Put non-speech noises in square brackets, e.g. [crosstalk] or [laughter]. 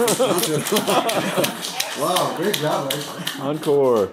[laughs] wow, great job, Encore.